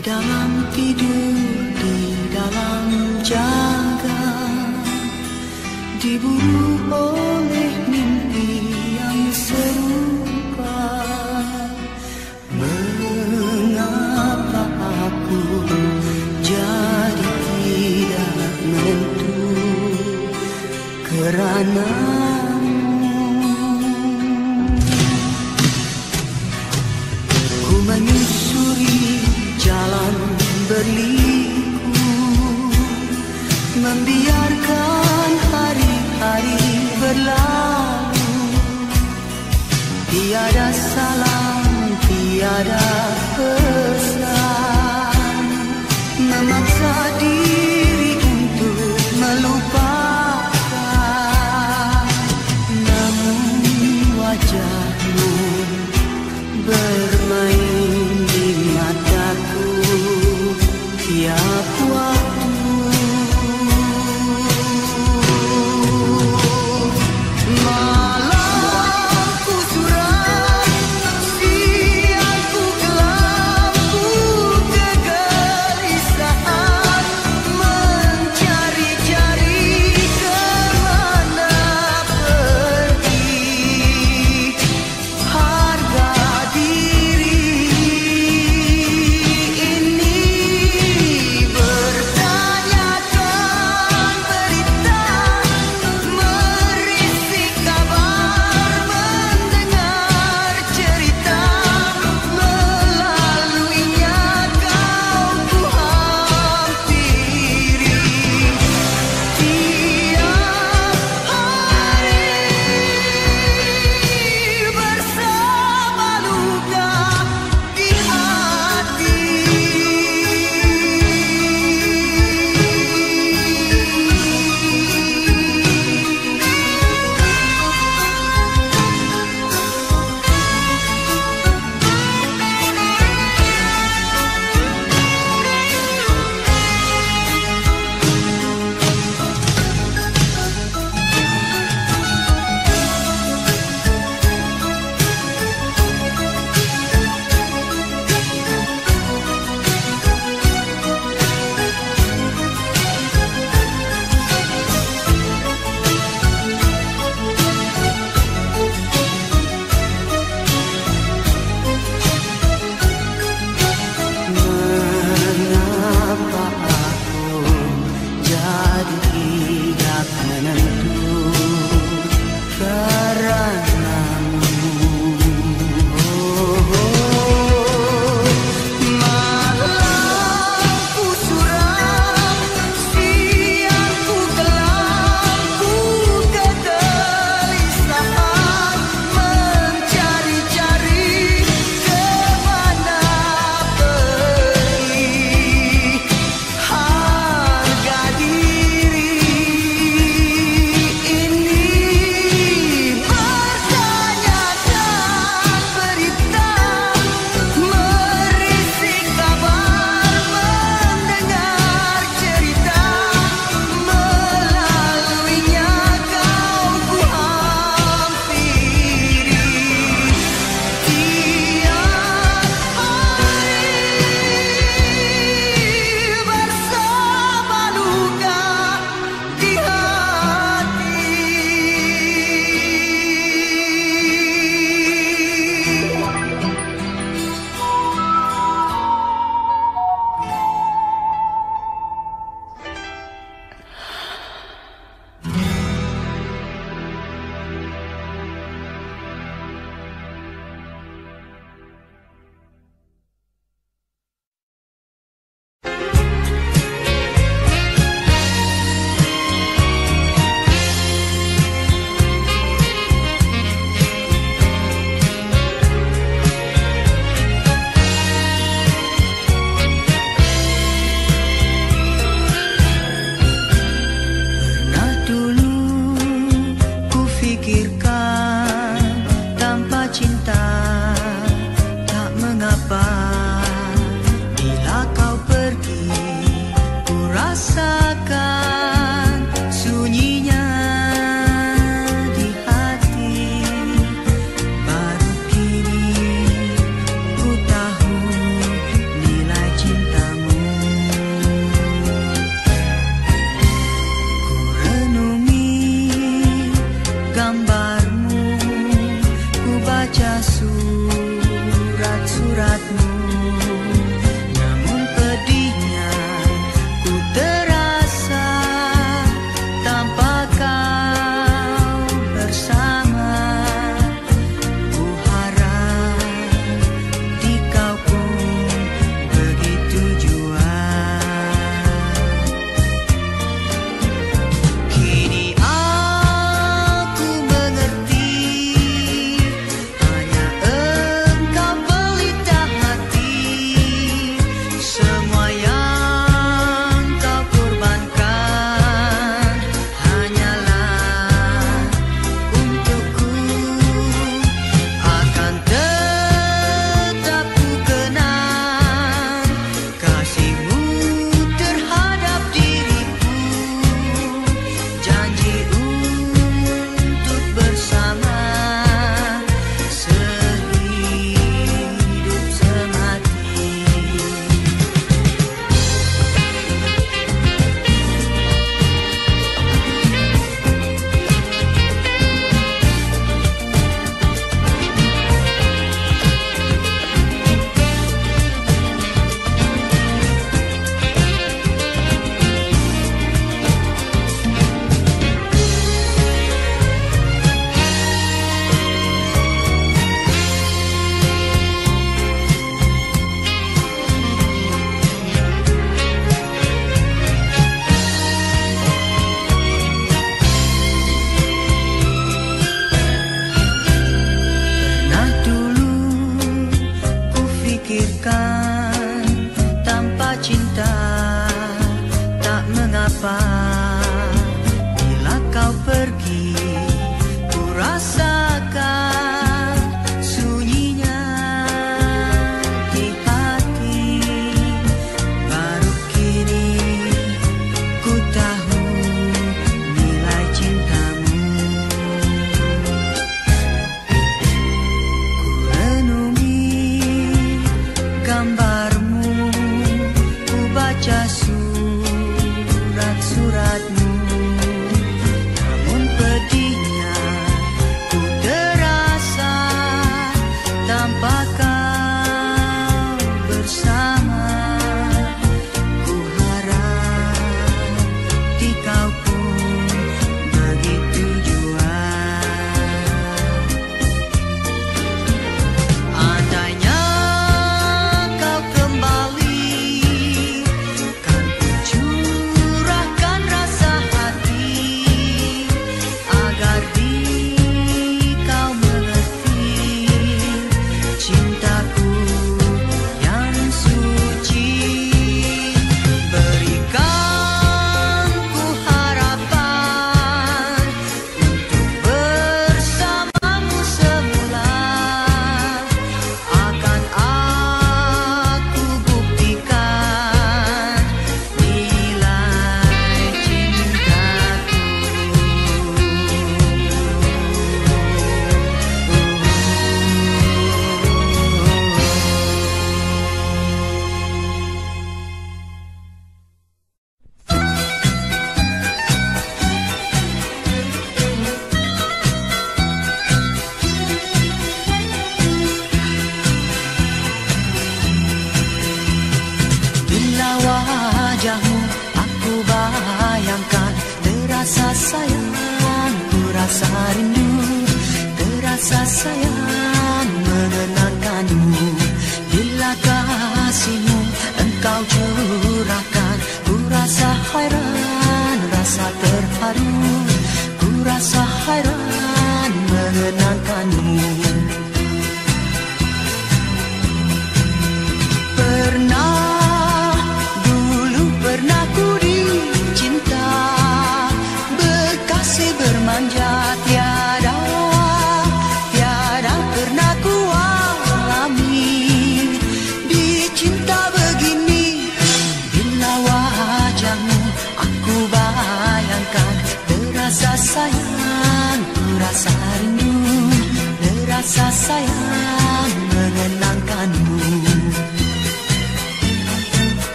dalam tidur, di dalam jaga. Diburu oleh mimpi yang serupa. Mengapa aku jadi tidak menentu? Keranamu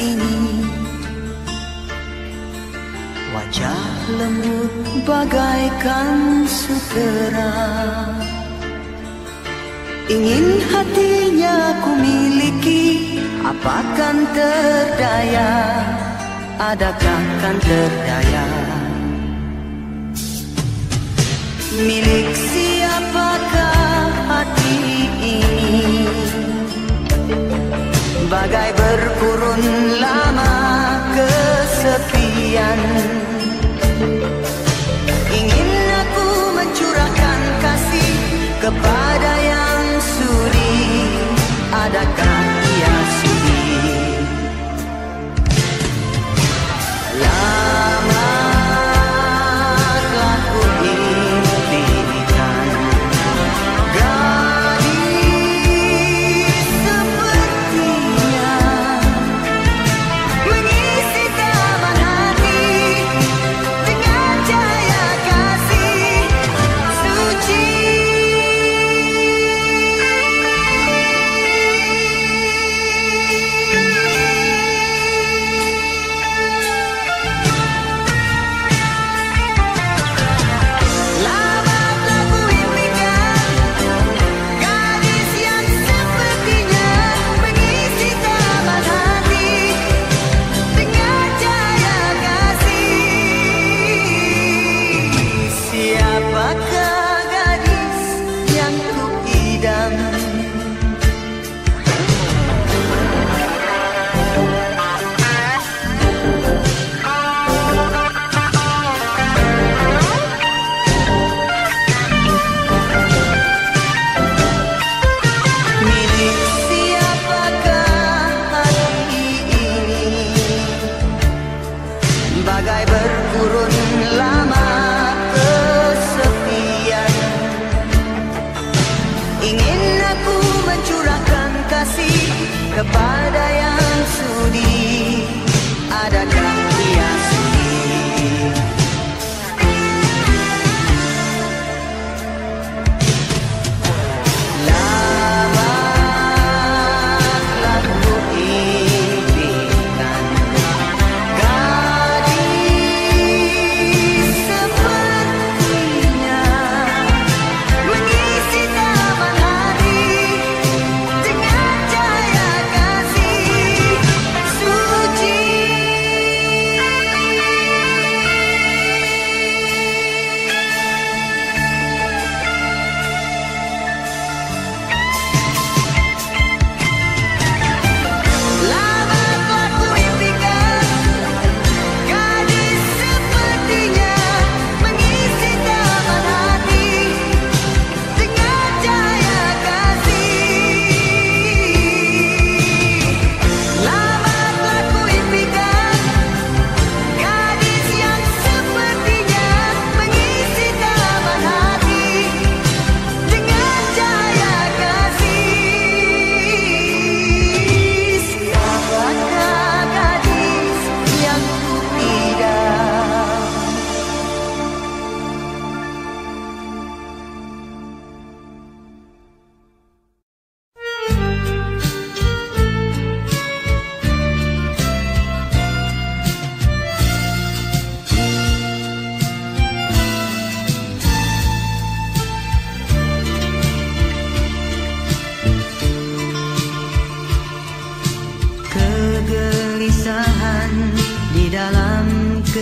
ini. Wajah lembut bagaikan sutera. Ingin hatinya ku miliki Apakan terdaya? Adakah kan terdaya? Milik si Bagai berkurun lama kesepian.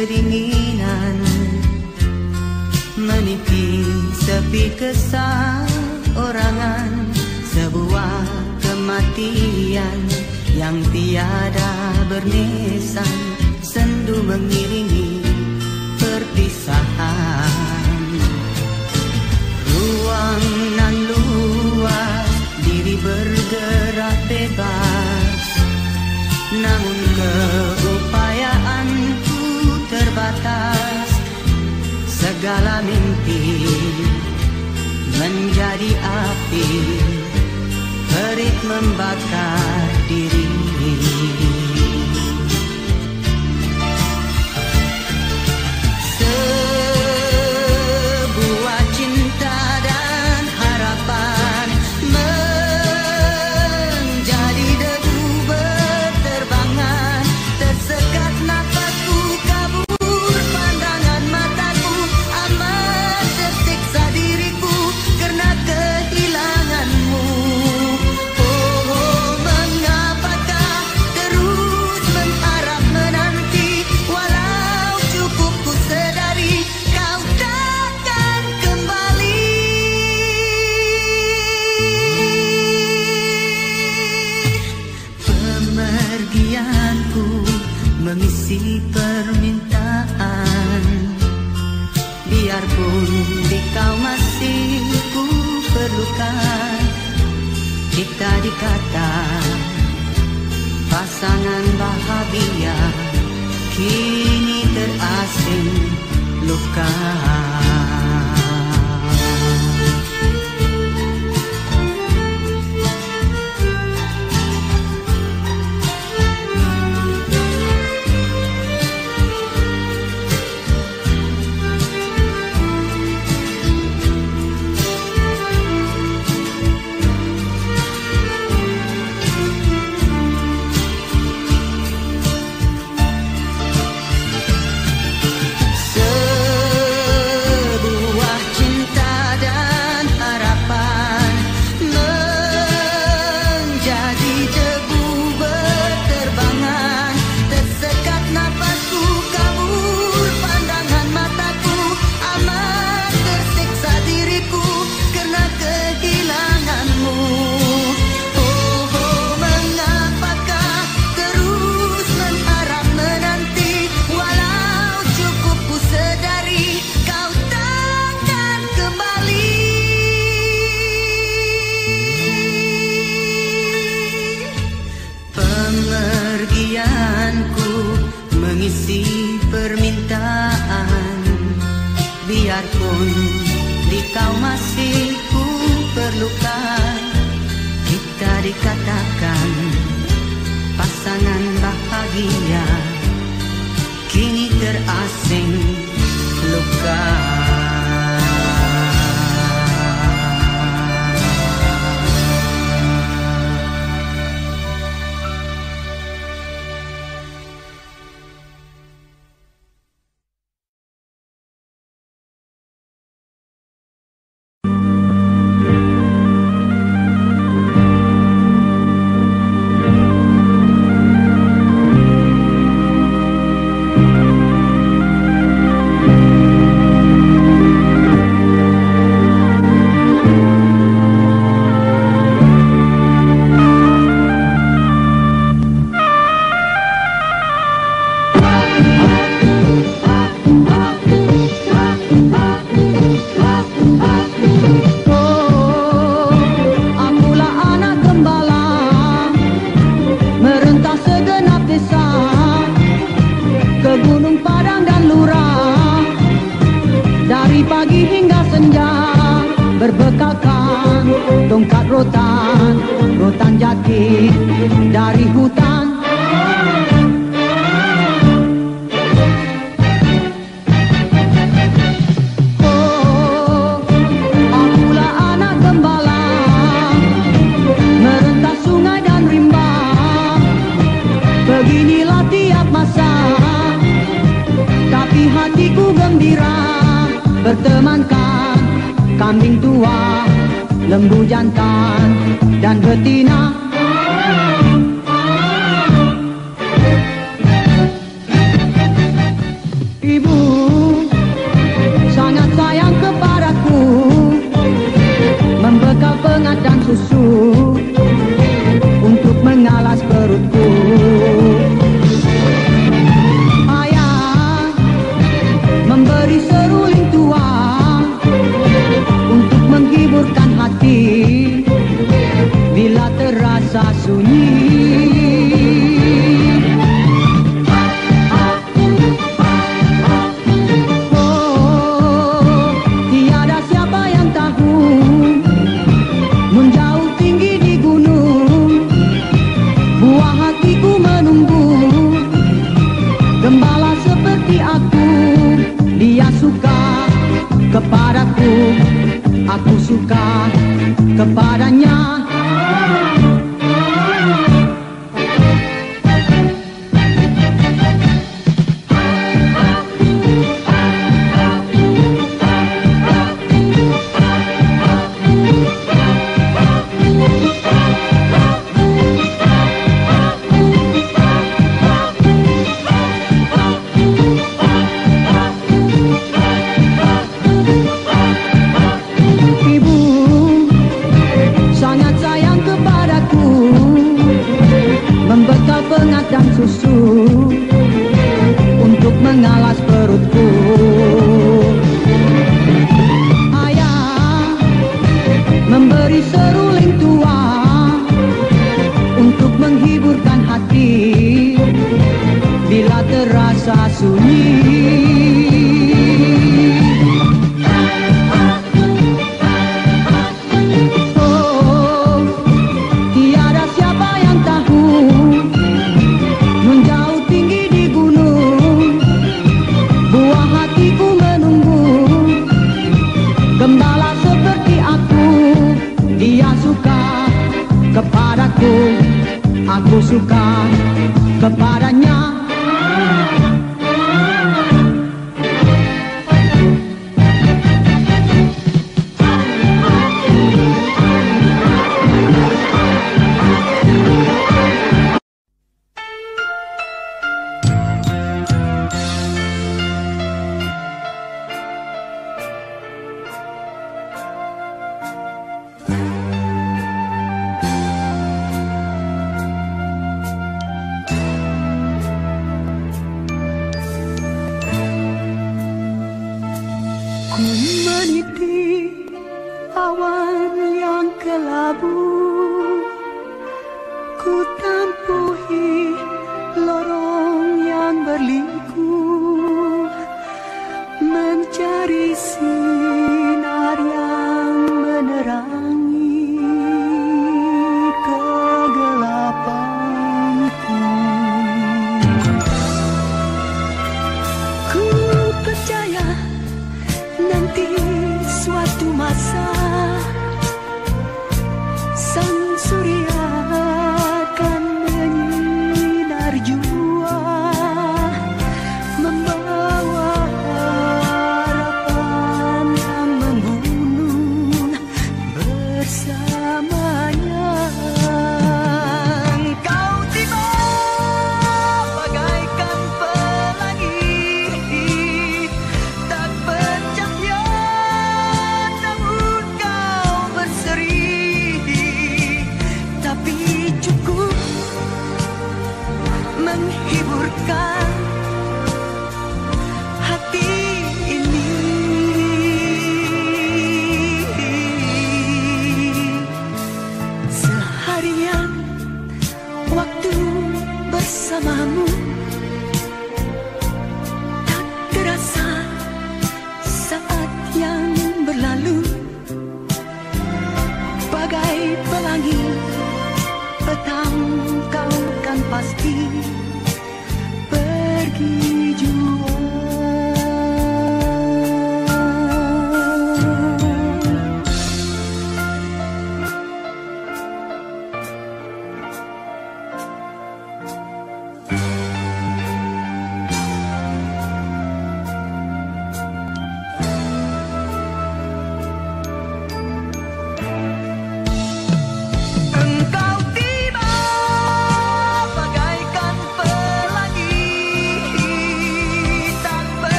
kedinginan. Menipis sepi kesal orangan Sebuah kematian yang tiada bernisan. Sendu mengiringi perpisahan. Ruang nan luas, diri bergerak bebas. Namun kau terbatas. Segala mimpi menjadi api Perit membakar diri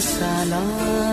sana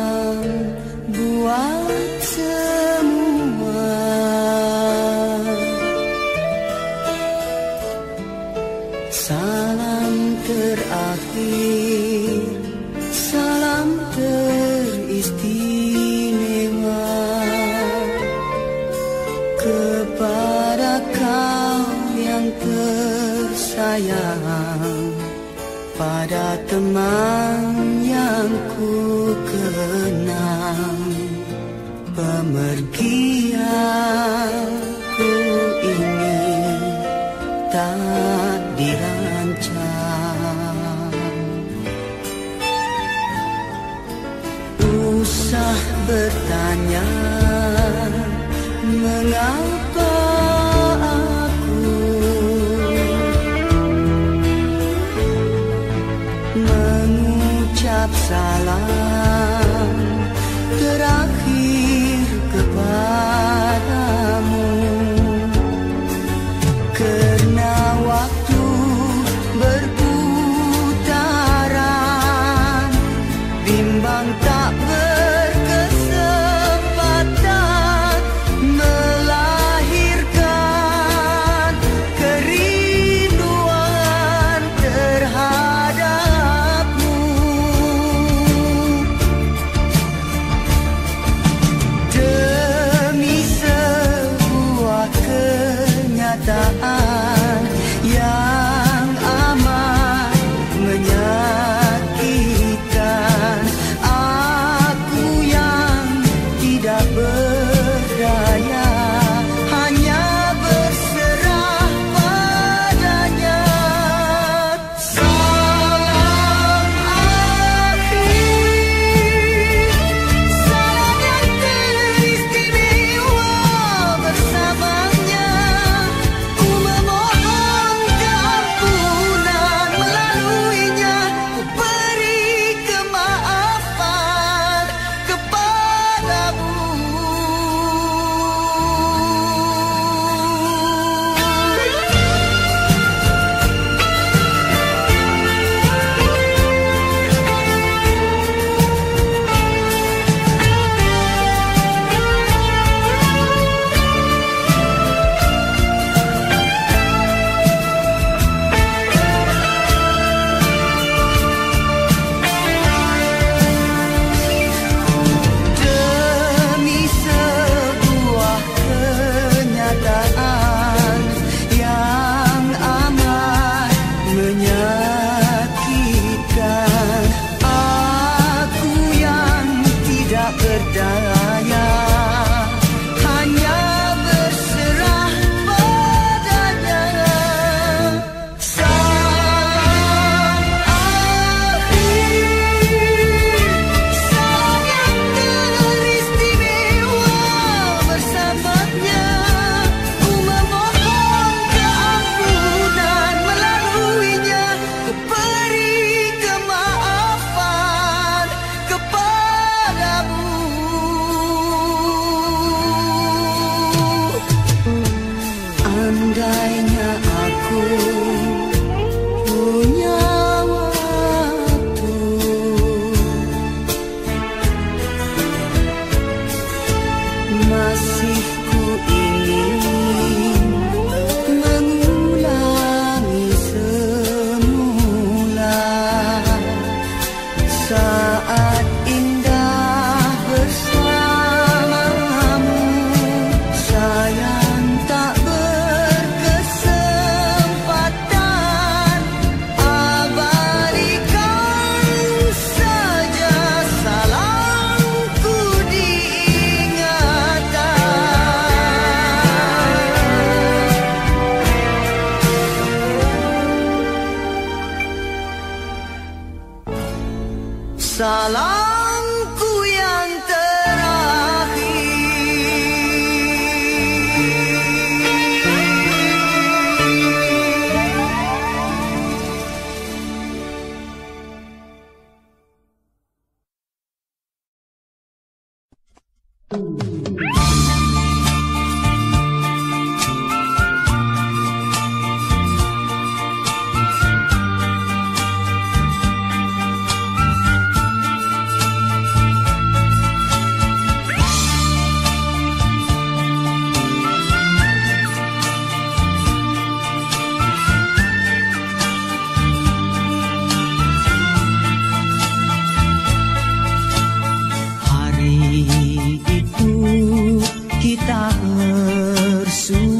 Kau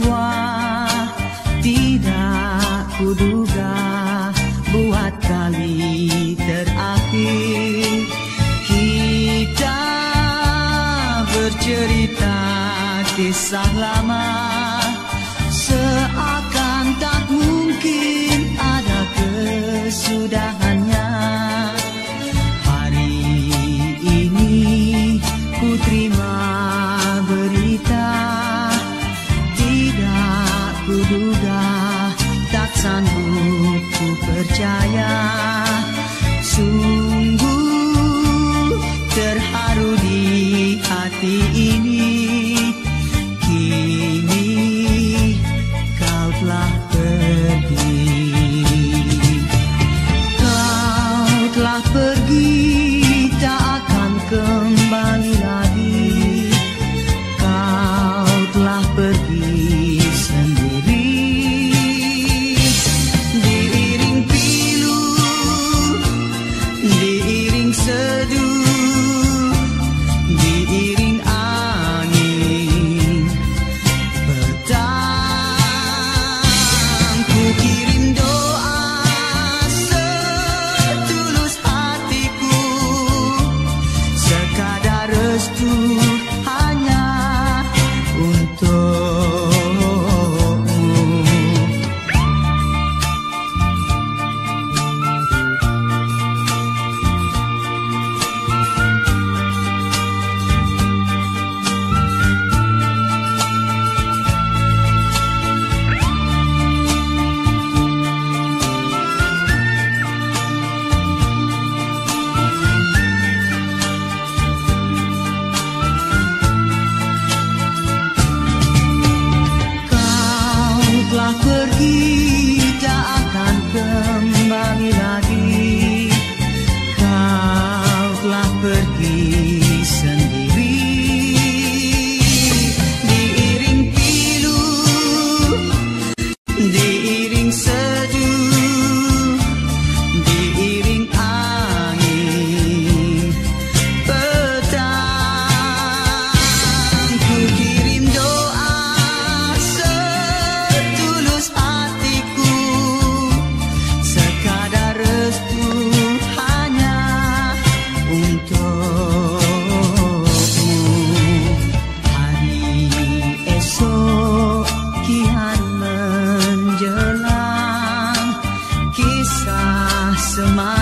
so much.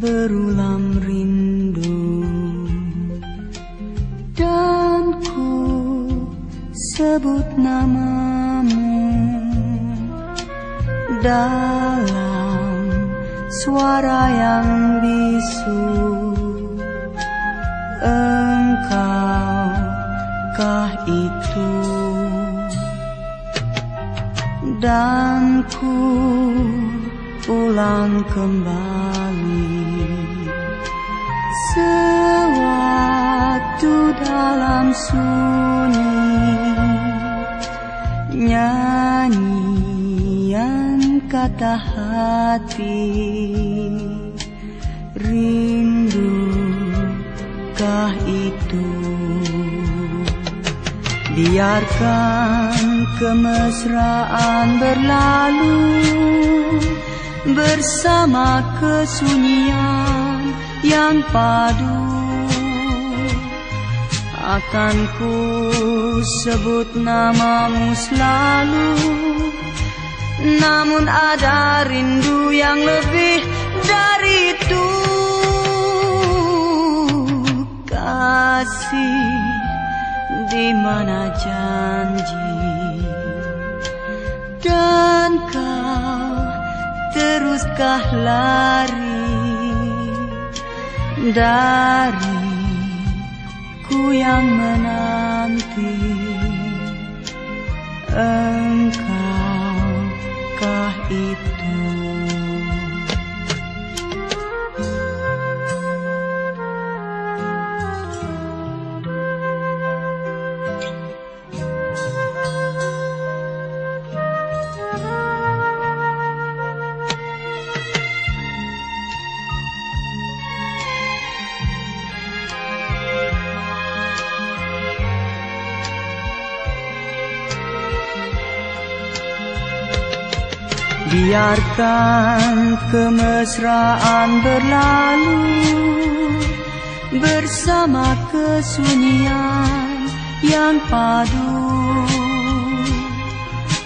Berulam rindu. Dan ku sebut namamu dalam suara yang bisu. Engkau kah itu? Dan ku pulang kembali. Sewaktu dalam sunyi Nyanyian kata hati Rindukah itu? Biarkan kemesraan berlalu bersama kesunyian yang padu. Akan ku sebut namamu selalu. Namun ada rindu yang lebih dari itu. Kasih di mana janji. Dan teruskah lari dari ku yang menanti. Engkau kah itu Biarkan kemesraan berlalu Bersama kesunyian yang padu.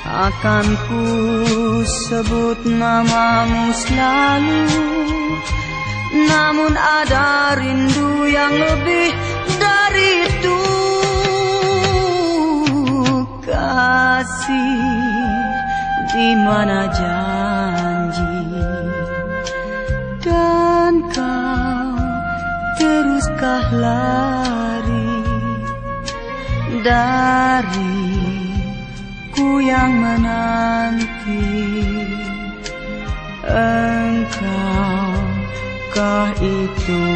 Akan ku sebut namamu selalu Namun ada rindu yang lebih dari itu. Kasih di mana janji dari ku yang menanti. Engkau kah itu